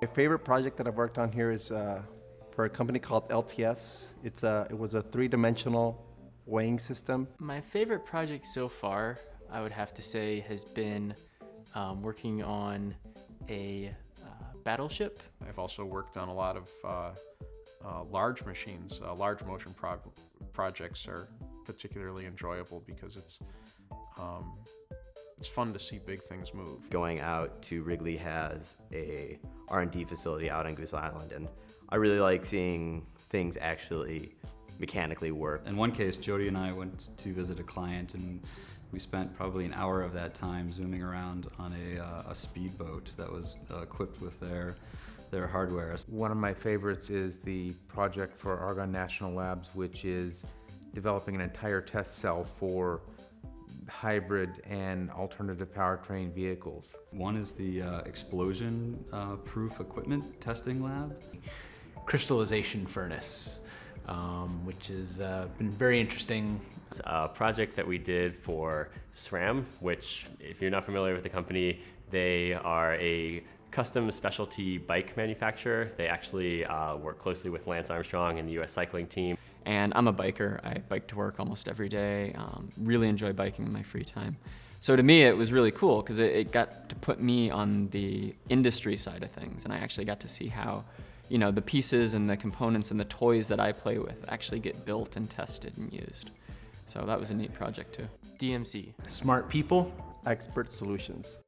My favorite project that I've worked on here is uh, for a company called LTS. It's a, it was a three-dimensional weighing system. My favorite project so far, I would have to say, has been um, working on a uh, battleship. I've also worked on a lot of uh, uh, large machines. Uh, large motion prog- projects are particularly enjoyable because it's um, it's fun to see big things move. Going out to Wrigley has a R&D facility out on Goose Island, and I really like seeing things actually mechanically work. In one case, Jody and I went to visit a client, and we spent probably an hour of that time zooming around on a, uh, a speedboat that was uh, equipped with their their hardware. One of my favorites is the project for Argonne National Labs, which is developing an entire test cell for hybrid and alternative powertrain vehicles. One is the uh, explosion uh, proof equipment testing lab. Crystallization furnace, um, which has uh, been very interesting. It's a project that we did for SRAM, which, if you're not familiar with the company, they are a custom specialty bike manufacturer. They actually uh, work closely with Lance Armstrong and the US cycling team. And I'm a biker. I bike to work almost every day. Um, really enjoy biking in my free time. So to me, it was really cool because it, it got to put me on the industry side of things, and I actually got to see how, you know, the pieces and the components and the toys that I play with actually get built and tested and used. So that was a neat project too. DMC. Smart people, Expert solutions.